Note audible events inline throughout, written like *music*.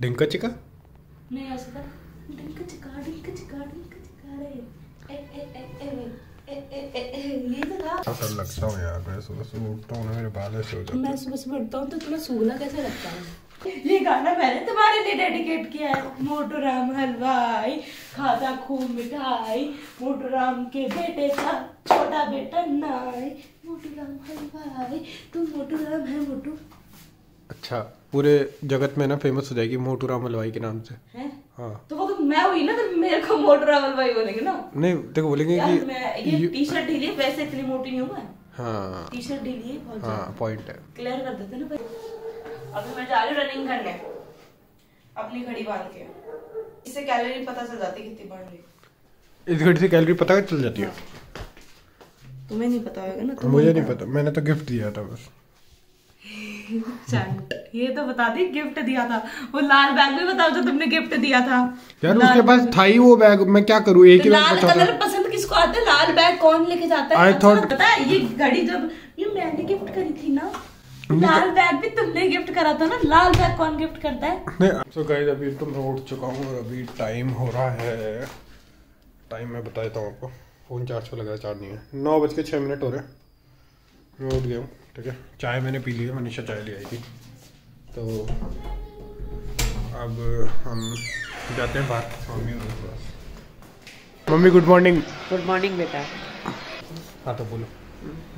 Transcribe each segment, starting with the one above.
डिंका चिका? नहीं आ डिंका चिका डिंका चिका डिंका चिका रे। ए ए ए ए ए ए ए तो तो ये गाना मैंने तुम्हारे लिए डेडिकेट किया है। हलवाई खाता खूब मिठाई मोटूराम के बेटे का छोटा बेटा नाई। मोटूराम हलवाई तुम मोटूराम है मोटू। अच्छा पूरे जगत में ना फ़ेमस हो जाएगी मोटू राम हलवाई के नाम से। है? हाँ। तो वो तो मैं हुई ना तो मेरे को मोटू राम हलवाई बोलेंगे ना। नहीं देखो बोलेंगे कि मैं ये टी शर्ट ढीली है वैसे इतनी मोटी नहीं हूँ मैं। हाँ। टी शर्ट ढीली है हाँ पॉइंट है। क्लियर कर देते ना भाई। अभी मैं जा रही हूँ रनिंग करने अपनी घड़ी बाँध के। इससे कैलोरी पता चल जाती है कितनी बढ़ रही इस घड़ी से कैलोरी पता चल जाती है? तुम्हें नहीं पता होगा ना मुझे नहीं पता। मैंने तो गिफ्ट दिया था बस। ये तो बता दी गिफ्ट दिया था। वो लाल बैग भी बताओ जो तुमने गिफ्ट दिया था। यार उसके पास था ही वो बैग मैं क्या करूँ? एक तो ही लाल कलर पसंद किसको आता है? लाल बैग कौन लेके जाता है? I अच्छा पता है ये घड़ी जब ये मैंने गिफ्ट करी थी ना। लाल बैग भी तुमने गिफ्ट करा था ना? लाल बैग कौन गिफ्ट करता है? नहीं सो गाइस अभी तो मैं उठ चुका हूँ और अभी टाइम हो रहा है। टाइम मैं बता देता हूँ आपको। फ़ोन चार्ज पे लग रहा है चार्ज नहीं है। नौ बज के छः मिनट हो रहे हैं। मैं उठ गया हूँ ठीक है? चाय मैंने पी ली है मनीषा चाय ले आई थी। तो अब हम जाते हैं बाहर। मम्मी और पास mummy good morning good morning बेटा। हाँ तो बोलो।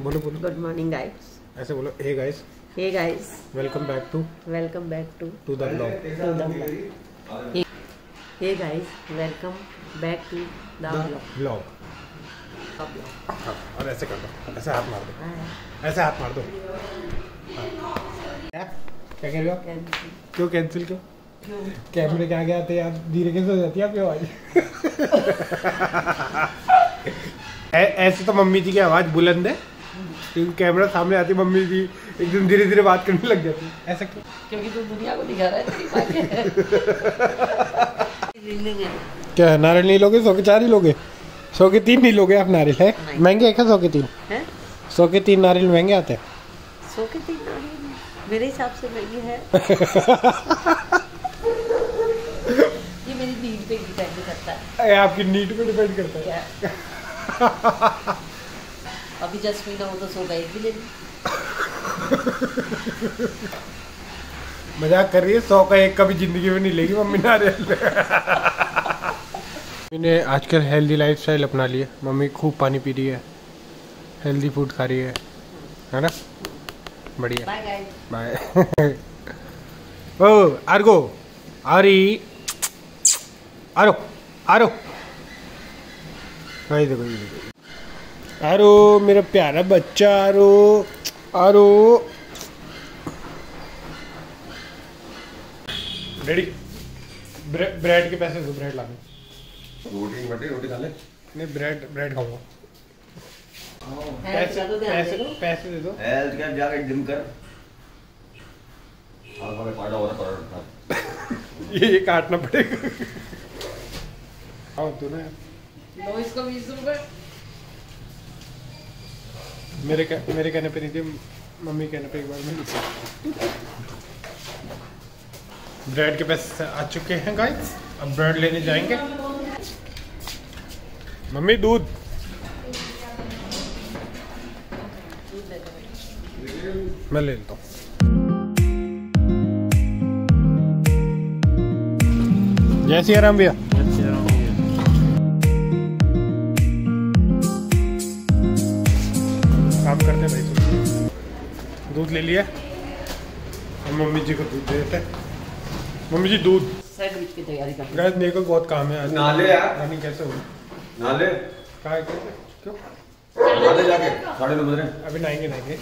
बोलो बोलो। गुड मॉर्निंग गाइस ऐसे बोलो hey guys hey guys welcome back to welcome back to to the blog to the hey guys welcome back to the blog blog हाँ और ऐसे कर दो ऐसे हाथ मार दो ऐसे हाथ मार दो। हाँ। क्या क्या कह रहे हो क्यों कैंसिल क्यों? कैमरे के आगे आते यार धीरे कैसे हो जाती है आपकी आवाज़? *laughs* ऐसे तो मम्मी जी की आवाज़ बुलंद है क्योंकि कैमरा सामने आती मम्मी जी एकदम धीरे धीरे बात करने लग जाती है। ऐसा क्यों? क्योंकि तू दुनिया को दिखा रहा है तेरी *laughs* क्या है नारियल नहीं लोगे? सौ के चार ही लोगे? सौ के तीन नहीं लोगे आप नारियल है? महँगे है क्या सौ के तीन? सौ के तीन नारियल महँगे आते हैं। सो के तीन नारियल मेरे हिसाब से महँगी है। *laughs* ये मेरी नीड पे डिपेंड करता है। आपकी नीड पे डिपेंड करता है। अभी जस्मीन हो तो सो का एक भी ले। *laughs* मज़ाक कर रही है सौ का एक कभी ज़िंदगी में नहीं लेगी मम्मी नारियल। *laughs* मैंने आजकल हेल्दी लाइफस्टाइल अपना ली है। मम्मी खूब पानी पी रही है। हेल्दी फ़ूड खा रही है। है ना? बढ़िया। बाय बाय *laughs* ओ आर्गो। आरी। आरो। आरो। ये देखो ये देखो। आरो मेरा प्यारा बच्चा आरो। आरो। रेडी ब्रेड के पैसे दो ब्रेड लाने रोटी बटे रोटी खा ले। नहीं ब्रेड ब्रेड खाऊँगा। तो पैसे दो पैसे दे दो। हेल्थ कैंप जाके जिम कर। हो रहा ये ये काटना पड़ेगा। आओ तू ना। यार। लो इसको बीस रुपए। मेरे कह, मेरे कहने पे नहीं थी मम्मी कहने पे एक बार मिली ब्रेड के पैसे आ चुके हैं गाइस अब ब्रेड लेने जाएँगे। मम्मी दूध। मैं ले लेता हूँ। जय सिया राम भैया। काम करते भाई दूध ले लिया। हम मम्मी जी को दूध दे देते मम्मी जी दूध। सैंडविच की तैयारी कर गैस मेरे को बहुत काम है। आज नाले यार। रनिंग कैसे होगी? नाले। कहा है कैसे क्यों नाले जाके साढ़े नौ बज रहे अभी नहाएँगे नहाएँगे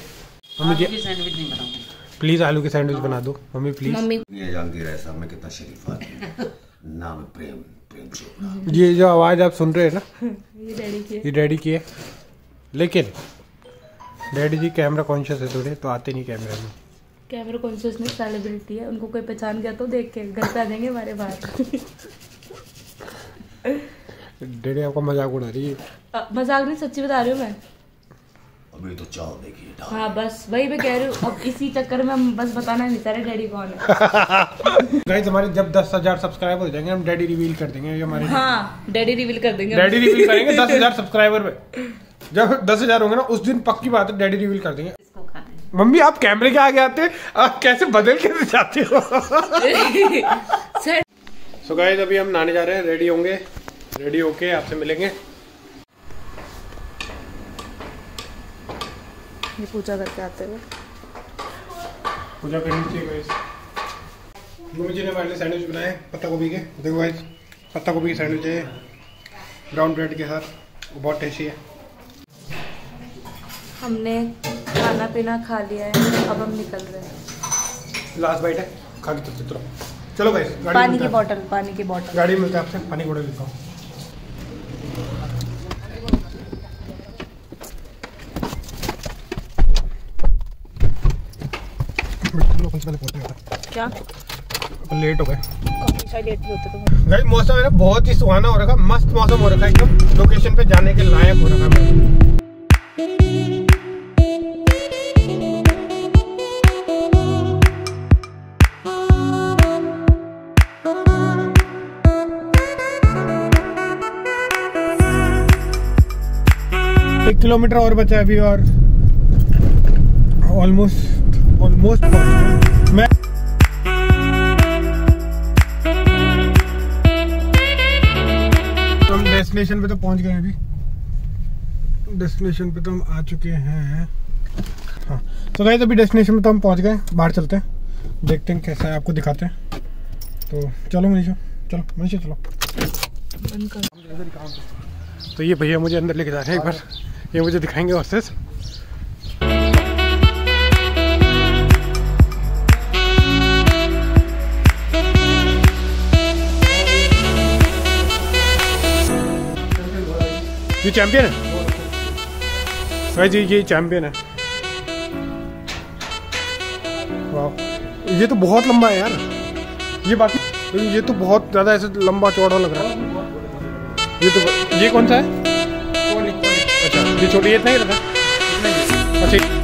मम्मी जी सैंडविच नहीं बनाऊँगी। प्लीज़ आलू के सैंडविच बना दो। Mummy please. मम्मी। ये जानती रहे साहब में कितना शरीफ आदमी *laughs* नाम प्रेम प्रेम चोपड़ा। ये जो आवाज़ आप सुन रहे हैं ना *laughs* ये डैडी की है। ये डैडी की है। लेकिन डैडी जी कैमरा कॉन्शियस है थोड़े तो आते नहीं कैमरे में। कैमरा कॉन्शियसनेस सेलिब्रिटी है उनको कोई पहचान गया तो देख के घर पे आ जाएँगे हमारे बाहर। *laughs* डैडी आपका मज़ाक उड़ा रही है। मज़ाक नहीं सच्ची बता रही हूँ मैं। मेरी तो चाल देखिए ढाल हाँ बस वही मैं कह रही हूँ अब इसी चक्कर में हम बस बताना नहीं चाह रहे डैडी कौन है? *laughs* गाइस हमारे जब दस हज़ार सब्सक्राइबर हो जाएँगे हम डैडी रिवील कर देंगे ये हमारे हाँ डैडी रिवील कर देंगे डैडी रिवील करेंगे दस हज़ार *laughs* सब्सक्राइबर पे। जब दस हज़ार होंगे ना उस दिन पक्की बात है डैडी रिवील कर देंगे। मम्मी आप कैमरे के आगे आते आप कैसे बदल के जाते हो? *laughs* सो गाइस अभी हम नहाने जा रहे हैं रेडी होंगे? रेडी होके आपसे मिलेंगे। ये पूजा करके आते हुए। पूजा करनी चाहिए गाइस मम्मी जी ने हमारे लिए सैंडविच बनाए पत्ता गोभी के। देखो गाइस पत्ता गोभी के सैंडविच है। ब्राउन ब्रेड के साथ वो बहुत टेस्टी है। हमने खाना पीना खा लिया है अब हम निकल रहे हैं। लास्ट बाइट है खा के चलते चलो चलो गाइस पानी की। बोतल पानी की बोतल गाड़ी में मिलते हैं आपसे पानी घोड़े लेता हूँ। क्या? लेट हो गए। मौसम है ना बहुत ही सुहाना हो रखा मस्त मौसम हो रखा है एकदम लोकेशन पे जाने के लायक हो रखा है। एक किलोमीटर और बचा है अभी और ऑलमोस्ट ऑलमोस्ट मैं तो हम डेस्टिनेशन पे तो पहुँच गए अभी। डेस्टिनेशन पे तो हम आ चुके हैं। हाँ। तो गए अभी डेस्टिनेशन पे तो हम पहुँच गए बाहर चलते हैं। देखते हैं कैसा है आपको दिखाते हैं। तो चलो मनीषा चलो मनीषा चलो। तो ये भैया मुझे अंदर लेके जा रहे हैं एक बार। ये मुझे दिखाएँगे हॉस्टेस ये चैंपियन है। भाई जी, ये चैंपियन है। ये तो बहुत लंबा है यार। ये बाकी, ये तो बहुत ज़्यादा ऐसे लंबा चौड़ा लग रहा है। ये तो ये कौन सा है? अच्छा ये छोटी, ये नहीं लगा अच्छा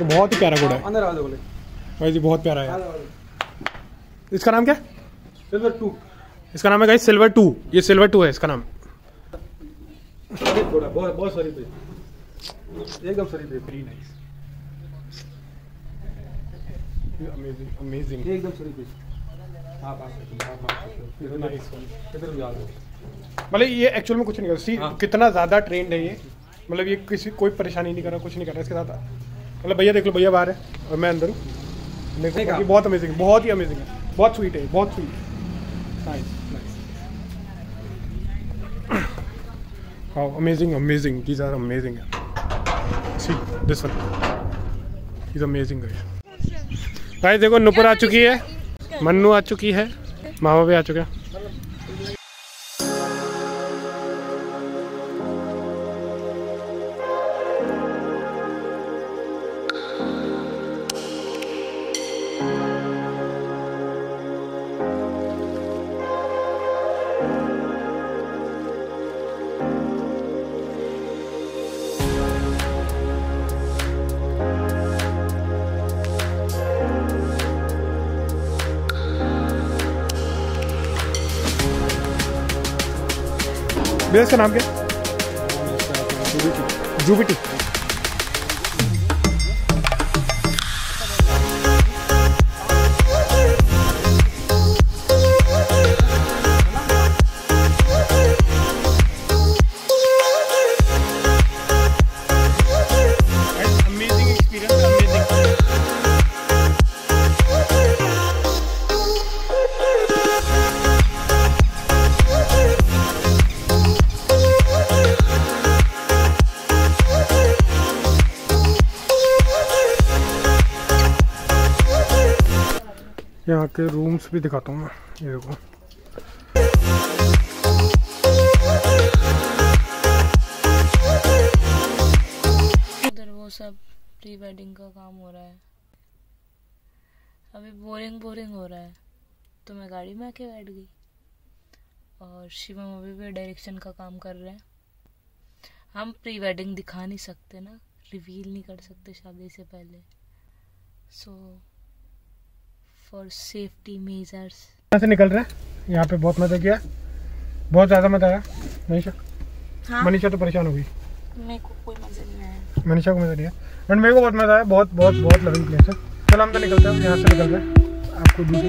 तो बहुत ही प्यारा घोड़ा है। अंदर आ भाई जी बहुत प्यारा है इसका नाम क्या? Silver two. इसका नाम है गाइस सिल्वर टू। ये सिल्वर टू है इसका नाम। थोड़ा बहुत बहुत सॉरी एकदम sorry very nice amazing amazing एकदम सॉरी आप आ सकते आप आ सकते Nice इधर भी आ जाओ। मतलब ये एक्चुअल में कुछ नहीं कर सी हाँ। कितना ज़्यादा ट्रेंड है ये। मतलब ये किसी कोई परेशानी नहीं कर रहा कुछ नहीं कर रहा। इसके साथ मतलब भैया देख लो भैया बाहर है और मैं अंदर हूँ। देखो? बहुत अमेजिंग बहुत ही अमेजिंग है। बहुत स्वीट है बहुत sweet nice how amazing amazing these are amazing see this one is amazing guys guys देखो नुपुर आ चुकी है। मन्नू आ चुकी है। मामा भी आ चुके हैं। भैया का नाम क्या? जूबिटी। अमेजिंग यहाँ के रूम्स भी दिखाता हूँ मैं, ये देखो। सब प्री वेडिंग का काम हो रहा है। अभी बोरिंग बोरिंग हो रहा है। तो मैं गाड़ी में आके बैठ गई और शिवम अभी भी डायरेक्शन का काम कर रहे हैं। हम प्री वेडिंग दिखा नहीं सकते ना रिवील नहीं कर सकते शादी से पहले। सो फॉर सेफ्टी मेजर्स यहाँ से निकल रहे हैं? यहाँ पे बहुत मज़ा किया। बहुत ज़्यादा मज़ा आया। मनीषा? हाँ? मनीषा तो परेशान हो गई। मेरे को कोई मज़ा नहीं आया। मनीषा को मज़ा नहीं आया। बट मेरे को बहुत मज़ा आया। बहुत बहुत बहुत लविंग प्लेस है। चलो हम तो निकलते हैं। यहाँ से निकल रहे हैं। आपको दूसरी